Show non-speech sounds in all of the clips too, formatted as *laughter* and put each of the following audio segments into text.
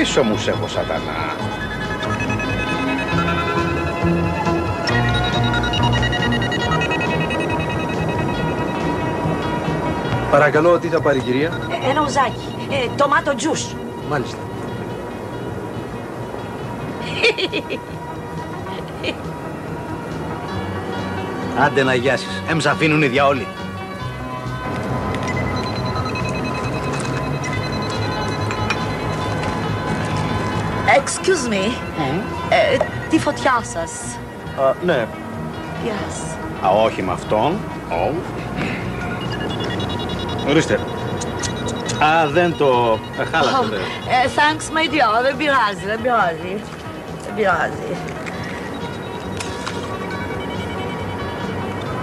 Πίσω μου σε έχω σατανά. Παρακαλώ, τι θα πάρει η κυρία; Ε, Ένα ουζάκι. Ε, Τομάτο τζους. Μάλιστα. *laughs* Άντε να γιάσεις. Εμς σ' αφήνουν οι διαόλοι. Excuse me. Ε, τη φωτιά σας. Α, ναι. Yes. Α, όχι με αυτόν. Ω. Ορίστε. Α, δεν το ε, χάλασατε. Ε, thanks my dear. Δεν πειράζει, δεν πειράζει. Δεν πειράζει.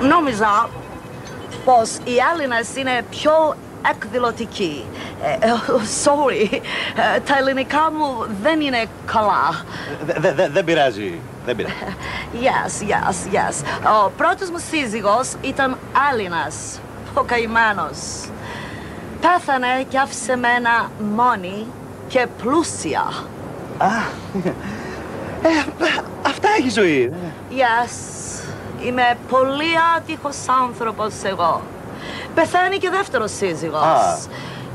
Νόμιζα πως οι Έλληνες είναι πιο εκδηλωτικοί. Ε, ε, sorry, ε, τα ελληνικά μου δεν είναι καλά. Δε- δε- δε- Δεν πειράζει. Δεν πειράζει. *laughs* Yes, yes, yes. Ο πρώτος μου σύζυγος ήταν Έλληνας, ο καημένος. Πέθανε και άφησε μένα μόνη και πλούσια. Αυτά έχει ζωή. Yes, είμαι πολύ άτυχος άνθρωπος εγώ. Πεθαίνει και δεύτερος σύζυγος. Α.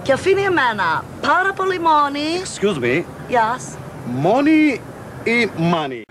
Και αφήνει εμένα πάρα πολύ μόνη. Excuse me. Yes. Money ή money.